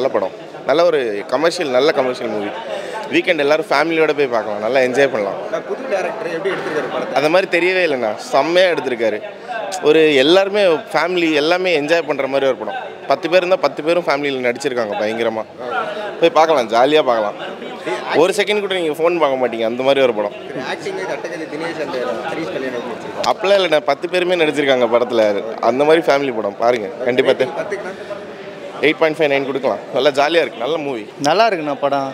நல்ல படம். நல்ல ஒரு கமர்ஷியல் நல்ல கமர்ஷியல் மூவி வீக்கெண்ட் எல்லாரும் ஃபேமிலியோட போய் பார்க்கலாம். நல்லா என்ஜாய் பண்ணலாம். புது டேரக்டர் எப்படி எடுத்திருக்காரு அந்த மாதிரி தெரியவே இல்லைண்ணா. செம்மையாக எடுத்திருக்காரு. ஒரு எல்லாருமே ஃபேமிலி எல்லாமே என்ஜாய் பண்ணுற மாதிரி ஒரு படம். பத்து பேர் இருந்தால் பத்து பேரும் ஃபேமிலியில் நடிச்சிருக்காங்க பயங்கரமாக போய் பார்க்கலாம் ஜாலியாக பார்க்கலாம். ஒரு செகண்ட் கூட நீங்கள் ஃபோன் பார்க்க மாட்டீங்க. அந்த மாதிரி ஒரு படம். அப்பெல்லாம் இல்லைண்ணா. பத்து பேருமே நடிச்சிருக்காங்க படத்தில். அந்த மாதிரி ஃபேமிலி படம். பாருங்கள் கண்டிப்பாக எயிட் பாயிண்ட் ஃபைவ் நைன் கொடுக்கலாம். நல்லா ஜாலியாக இருக்குது நல்ல மூவி நல்லா இருக்குண்ணா படம்.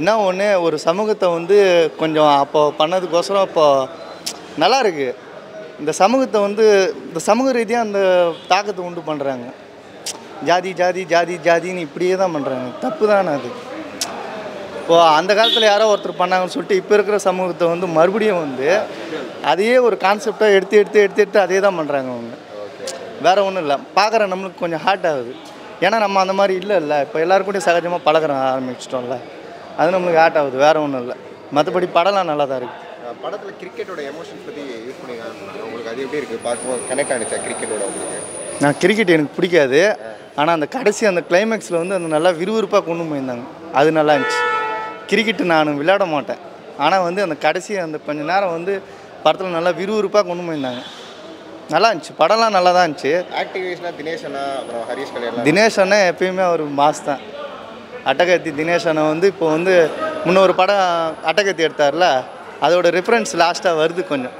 என்ன ஒன்று ஒரு சமூகத்தை வந்து கொஞ்சம் அப்போ பண்ணதுக்கோசரம் இப்போ நல்லா இருக்கு இந்த சமூகத்தை வந்து இந்த சமூக ரீதியாக அந்த தாக்கத்தை உண்டு பண்ணுறாங்க ஜாதி ஜாதி ஜாதி ஜாதின்னு இப்படியே தான் பண்ணுறாங்க தப்பு தானே அது. இப்போது அந்த காலத்தில் யாரோ ஒருத்தர் பண்ணாங்கன்னு சொல்லிட்டு இப்போ இருக்கிற சமூகத்தை வந்து மறுபடியும் வந்து அதையே ஒரு கான்செப்டாக எடுத்து எடுத்து எடுத்து எடுத்து அதே தான் பண்ணுறாங்க அவங்க. வேறு ஒன்றும் இல்லை. பார்க்குற நம்மளுக்கு கொஞ்சம் ஹார்ட் ஆகுது. ஏன்னா நம்ம அந்த மாதிரி இல்லை இல்லை இப்போ எல்லாரும் கூடயும் சகஜமாக பழகுற ஆரம்பிச்சிட்டோம்ல. அது நம்மளுக்கு ஹார்ட் ஆகுது. வேறு ஒன்றும் இல்லை. மற்றபடி படம்லாம் நல்லா தான் இருக்குது படத்தில் கிரிக்கெட்டோட எமோஷன்ஸ் பற்றி யூஸ் பண்ணி. உங்களுக்கு அது எப்படி இருக்குது பார்க்கும்போது கனெக்ட் ஆனிச்சா கிரிக்கெட்டோட உங்களுக்கு? நான் கிரிக்கெட் எனக்கு பிடிக்காது. ஆனால் அந்த கடைசி அந்த கிளைமேக்ஸில் வந்து அந்த நல்லா விறுவிறுப்பாக கொண்டு போயிருந்தாங்க. அது நல்லா இருந்துச்சு. கிரிக்கெட்டு நான் விளையாட மாட்டேன். ஆனால் வந்து அந்த கடைசி அந்த கொஞ்ச நேரம் வந்து படத்தில் நல்லா விறுவிறுப்பாக கொண்டு போயிருந்தாங்க. நல்லா இருந்துச்சு. படம்லாம் நல்லா தான் இருந்துச்சு. ஆக்டிங் வைஸ்னா தினேஷ் அண்ணா அப்புறம் ஹரிஷ் கல்யாணம். தினேஷ் அண்ணன் எப்பயுமே அவர் மாஸ் தான். அட்டகத்தி தினேஷ் அண்ணன் வந்து இப்போ வந்து முன்னொரு படம் அட்டகத்தி எடுத்தார்ல அதோட ரெஃபரன்ஸ் லாஸ்ட்டாக வருது கொஞ்சம்.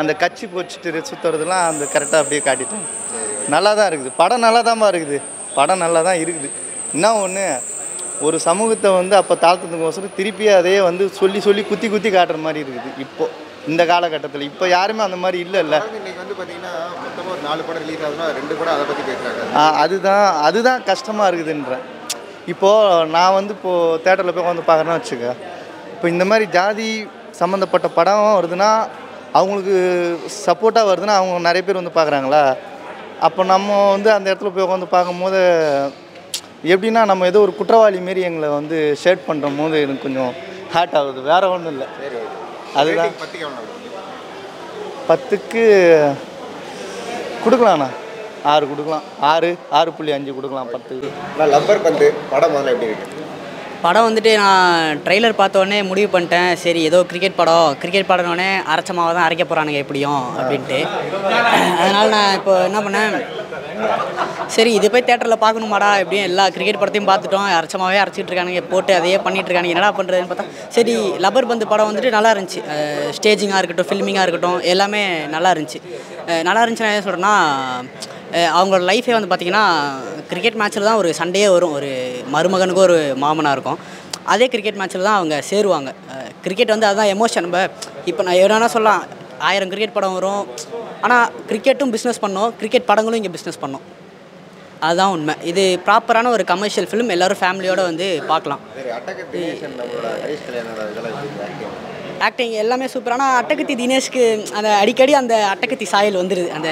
அந்த கட்சி போச்சுட்டு சுற்றுறதுலாம் அந்த கரெக்டாக அப்படியே காட்டிட்டாங்க நல்லா தான் இருக்குது. படம் நல்லா தான்ப்பா இருக்குது. படம் நல்லா தான் இருக்குது. என்ன ஒன்று ஒரு சமூகத்தை வந்து அப்போ தாழ்த்ததுக்கோசரம் திருப்பி அதையே வந்து சொல்லி சொல்லி குத்தி குத்தி காட்டுற மாதிரி இருக்குது இப்போ. இந்த காலகட்டத்தில். இப்போ யாருமே அந்த மாதிரி இல்லை இல்லை இன்னைக்கு வந்து பார்த்தீங்கன்னா மொத்தமாக ஒரு நாலு படம் ரிலீஸ் ஆகுதுன்னா ரெண்டு படம் அதை பற்றி பேசுகிறாங்க அதுதான் அதுதான் கஷ்டமாக இருக்குதுன்றேன் இப்போது நான் வந்து இப்போது தேட்டரில் போய் வந்து பார்க்குறேன்னு வச்சுக்க. இப்போ இந்த மாதிரி ஜாதி சம்மந்தப்பட்ட படம் வருதுன்னா அவங்களுக்கு சப்போர்ட்டாக வருதுன்னா அவங்க நிறைய பேர் வந்து பார்க்குறாங்களா? அப்போ நம்ம வந்து அந்த இடத்துல போய் உட்காந்து பார்க்கும்போது எப்படின்னா நம்ம ஏதோ ஒரு குற்றவாளி மாரி எங்களை வந்து ஷேட் பண்ணுற போது எனக்கு கொஞ்சம் ஹார்ட் ஆகுது. வேறு ஒன்றும் இல்லை. சரி. அதுதான். பத்துக்கு கொடுக்கலாண்ணா ஆறு கொடுக்கலாம். ஆறு ஆறு புள்ளி அஞ்சு கொடுக்கலாம் பத்துக்கு. நான் லப்பர் பந்து படம் முதல்ல எப்படி இருக்கு? படம் வந்துட்டு நான் ட்ரெய்லர் பார்த்த உடனே முடிவு பண்ணிட்டேன். சரி ஏதோ கிரிக்கெட் படம். கிரிக்கெட் படம்னோடனே அரைச்சமாக தான் அரைக்க போகிறானுங்க எப்படியும் அப்படின்ட்டு. அதனால் நான் இப்போ என்ன பண்ணேன்? சரி இது போய் தேட்டரில் பார்க்கணுமாடா. எப்படியும் எல்லா கிரிக்கெட் படத்தையும் பார்த்துட்டோம். அரைச்சமாகவே அரைச்சிட்டு இருக்கானுங்க போட்டு அதையே பண்ணிட்டு இருக்கானுங்க. என்னடா பண்ணுறதுன்னு பார்த்தா சரி லப்பர் பந்து படம் வந்துட்டு நல்லா இருந்துச்சு. ஸ்டேஜிங்காக இருக்கட்டும் ஃபில்மிங்காக இருக்கட்டும் எல்லாமே நல்லா இருந்துச்சு. நல்லா இருந்துச்சு நான் என்ன சொல்கிறேன்னா அவங்களோட லைஃபே வந்து பார்த்திங்கன்னா கிரிக்கெட் மேட்ச்சில் தான் ஒரு சண்டையே வரும். ஒரு மருமகனுக்கு ஒரு மாமனாக இருக்கும் அதே கிரிக்கெட் மேட்ச்சில் தான் அவங்க சேருவாங்க. கிரிக்கெட் வந்து அதுதான் எமோஷன் நம்ம இப்போ நான் எவ்வளோனா சொல்லலாம் ஆயிரம் கிரிக்கெட் படம் வரும். ஆனால் கிரிக்கெட்டும் பிஸ்னஸ் பண்ணோம். கிரிக்கெட் படங்களும் இங்கே பிஸ்னஸ் பண்ணோம். அதுதான் உண்மை. இது ப்ராப்பரான ஒரு கமர்ஷியல் ஃபிலிம் எல்லோரும் ஃபேமிலியோடு வந்து பார்க்கலாம்? ஆக்டிங் எல்லாமே சூப்பர் ஆனால் அட்டகத்தி தினேஷ்க்கு அந்த அடிக்கடி அந்த அட்டகத்தி சாயல் வந்துடுது அந்த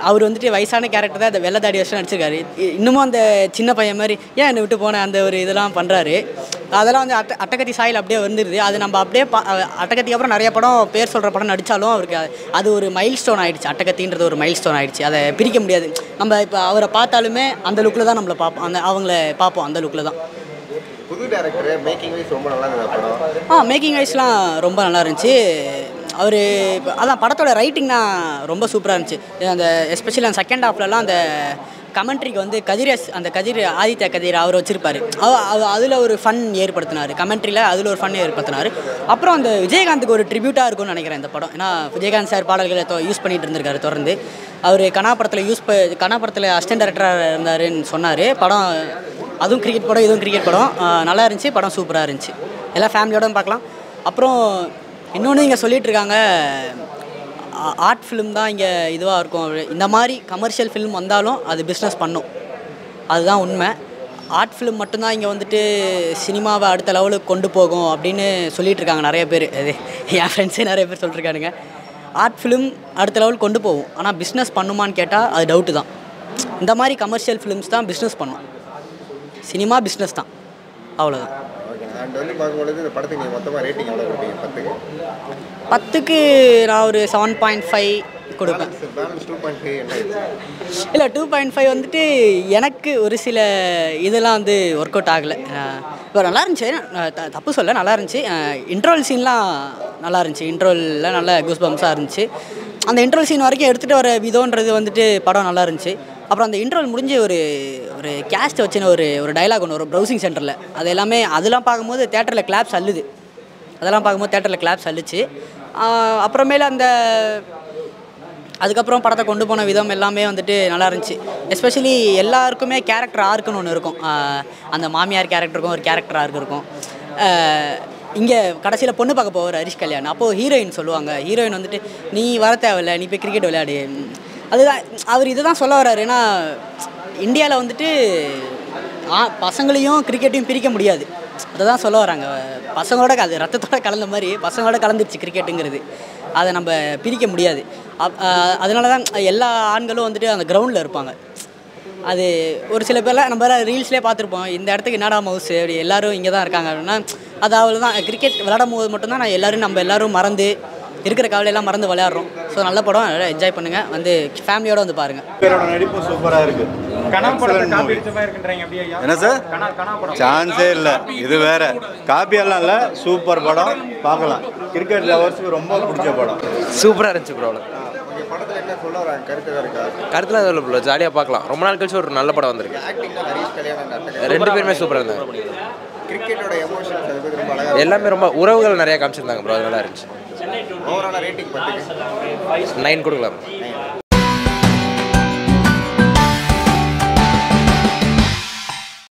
அவர் வந்துட்டு வயசான கேரக்டர் தான் அந்த வெள்ளை தாடி வருஷம் நடிச்சிருக்காரு. இன்னமும் அந்த சின்ன பையன் மாதிரி ஏன் என்னை விட்டு போன? அந்த ஒரு இதெல்லாம் பண்ணுறாரு அதெல்லாம் வந்து அட்ட அட்டகத்தி சாயல் அப்படியே வந்துடுது அது நம்ம அப்படியே பா அப்புறம் நிறைய படம் பேர் சொல்கிற படம் நடித்தாலும் அவருக்கு அது- ஒரு மைல் ஸ்டோன் ஆயிடுச்சு. அட்டகத்தின்றது ஒரு மைல் ஸ்டோன் ஆயிடுச்சு. அதை பிரிக்க முடியாது. நம்ம இப்போ அவரை பார்த்தாலுமே அந்த லுக்கில் தான் நம்மளை பார்ப்போம். அந்த அவங்கள பார்ப்போம் அந்த லுக்கில் தான். புது டேரக்டர் மேக்கிங் வைஸ் ரொம்ப நல்லா இருந்தது படம். ஆ மேக்கிங் வைஸ்லாம் ரொம்ப நல்லா இருந்துச்சு. அவர் அதான் படத்தோட ரைட்டிங்னா ரொம்ப சூப்பராக இருந்துச்சு. அந்த எஸ்பெஷலி அந்த செகண்ட் ஹாஃப்லலாம் அந்த கமெண்ட்ரிக்கு வந்து கதிரஸ் அந்த கதிர் ஆதித்ய கதிர் அவர் வச்சிருப்பாரு. அதில் ஒரு ஃபன் ஏற்படுத்தினார். கமெண்ட்ரியில் அதில் ஒரு ஃபன் ஏற்படுத்தினார். அப்புறம் அந்த விஜயகாந்துக்கு ஒரு ட்ரிபியூட்டாக இருக்கும்னு நினைக்கிறேன் இந்த படம். ஏன்னா விஜயகாந்த் சார் பாடல்களை யூஸ் பண்ணிட்டு இருந்திருக்காரு தொடர்ந்து. அவர் கனாபடத்தில் யூஸ் ப கனாபுரத்தில் அசிஸ்டன்ட் டேரக்டராக இருந்தாருன்னு சொன்னார். படம் அதுவும் கிரிக்கெட் படம் இதுவும் கிரிக்கெட் படம். நல்லா இருந்துச்சு. படம் சூப்பராக இருந்துச்சு. எல்லாம் ஃபேமிலியோட பார்க்கலாம். அப்புறம் இன்னொன்று இங்கே சொல்லிகிட்டு இருக்காங்க ஆர்ட் ஃபிலிம் தான் இங்கே இதுவாக இருக்கும். இந்த மாதிரி கமர்ஷியல் ஃபிலிம் வந்தாலும் அது பிஸ்னஸ் பண்ணும். அதுதான் உண்மை. ஆர்ட் ஃபிலிம் மட்டும்தான் இங்கே வந்துட்டு சினிமாவை அடுத்த லெவலுக்கு கொண்டு போகும் அப்படின்னு சொல்லிட்டு இருக்காங்க நிறைய பேர். அது என் ஃப்ரெண்ட்ஸே நிறைய பேர் சொல்லிட்டுருக்கானுங்க. ஆர்ட் ஃபிலிம் அடுத்த லெவலுக்கு கொண்டு போகும். ஆனால் பிஸ்னஸ் பண்ணுமான்னு கேட்டால் அது டவுட்டு தான். இந்த மாதிரி கமர்ஷியல் ஃபிலிம்ஸ் தான் பிஸ்னஸ் பண்ணும். சினிமா பிஸ்னஸ் தான். அவ்வளோதான் அண்ட் வந்து பார்க்கும்பொழுது இந்த படத்துக்கு நீங்கள் மொத்தமாக ரேட்டிங் எவ்வளோ கொடுப்பீங்க? பத்துக்கு. பத்துக்கு நான் ஒரு செவன் பாயிண்ட் ஃபைவ் கொடுப்பேன். இல்லை டூ பாயிண்ட் ஃபைவ் வந்துட்டு எனக்கு ஒரு சில இதெல்லாம் வந்து ஒர்க் அவுட் ஆகலை. இப்போ நல்லா இருந்துச்சு. தப்பு சொல்ல நல்லா இருந்துச்சு. இன்ட்ரோல் சீன்லாம் நல்லா இருந்துச்சு. இன்ட்ரோல்லாம் நல்ல கூஸ் பம்ஸாக இருந்துச்சு. அந்த இன்ட்ரோல் சீன் வரைக்கும் எடுத்துகிட்டு வர விதம்ன்றது வந்துட்டு படம் நல்லா இருந்துச்சு. அப்புறம் அந்த இன்டர்வல் முடிஞ்சு ஒரு ஒரு கேஸ்ட் வச்சுன்னு ஒரு ஒரு டைலாக் ஒன்று ஒரு ப்ரௌசிங் சென்டரில் அது எல்லாமே அதெல்லாம் பார்க்கும்போது தேட்டரில் கிளாப்ஸ் அள்ளுது அதெல்லாம் பார்க்கும்போது தேட்டரில் கிளாப்ஸ் அள்ளுச்சு அப்புறமேல அந்த அதுக்கப்புறம் படத்தை கொண்டு போன விதம் எல்லாமே வந்துட்டு நல்லா இருந்துச்சு. எஸ்பெஷலி எல்லாருக்குமே கேரக்டர் ஆர்க்குன்னு ஒன்று இருக்கும். அந்த மாமியார் கேரக்டருக்கும் ஒரு கேரக்டர் ஆர்க் இருக்கும். இங்கே கடைசியில் பொண்ணு பார்க்க போவார் ஹரிஷ் கல்யாண். அப்போது ஹீரோயின் சொல்லுவாங்க. ஹீரோயின் வந்துட்டு நீ வர தேவையில்ல நீ போய் கிரிக்கெட் விளையாடு. அதுதான் அவர் இதை தான் சொல்ல வர்றாரு. ஏன்னா இந்தியாவில் வந்துட்டு ஆ பசங்களையும் கிரிக்கெட்டையும் பிரிக்க முடியாது. அதை தான் சொல்ல வராங்க பசங்களோட அது ரத்தத்தோட கலந்த மாதிரி பசங்களோட கலந்துருச்சு கிரிக்கெட்டுங்கிறது அதை நம்ம பிரிக்க முடியாது. அப்- அதனால தான் எல்லா ஆண்களும் வந்துட்டு அந்த கிரவுண்டில் இருப்பாங்க. அது ஒரு சில பேர்லாம் நம்ம ரீல்ஸ்லேயே பார்த்துருப்போம். இந்த இடத்துக்கு என்னடா மவுஸ் அப்படி எல்லாரும் இங்கே தான் இருக்காங்க அப்படின்னா அது அவ்வளோ தான் கிரிக்கெட் விளாடும் போது மட்டும்தான் நான் எல்லோரும் நம்ம எல்லோரும் மறந்து இருக்கிற கவலையெல்லாம் மறந்து விளையாடுறோம். ஸோ நல்ல படம் நல்லா என்ஜாய் பண்ணுங்கள் வந்து ஃபேமிலியோடு வந்து பாருங்கள் பேரோட நடிப்பு சூப்பராக இருக்கு. கனா படத்தை காப்பி அடிச்ச மாதிரி இருக்குன்றீங்க அப்படியே ஐயா? என்ன சார் கனா கனா படம். சான்ஸே இல்லை. இது வேற. காப்பியெல்லாம் இல்லை. சூப்பர் படம். பார்க்கலாம். கிரிக்கெட் லவர்ஸுக்கு ரொம்ப பிடிச்ச படம். சூப்பராக இருந்துச்சு ப்ரோ கருத்தில் சொல்ல ஜாலியாக பார்க்கலாம். ரொம்ப நாள் கழிச்சு ஒரு நல்ல படம் வந்திருக்கு. ரெண்டு பேருமே சூப்பராக இருந்தாங்க. எல்லாமே ரொம்ப உறவுகள் நிறையா காமிச்சிருந்தாங்க ப்ரோ அது நல்லா இருந்துச்சு. ஓவராலாக ரேட்டிங் பத்துக்கு நைன் கொடுக்கலாம்.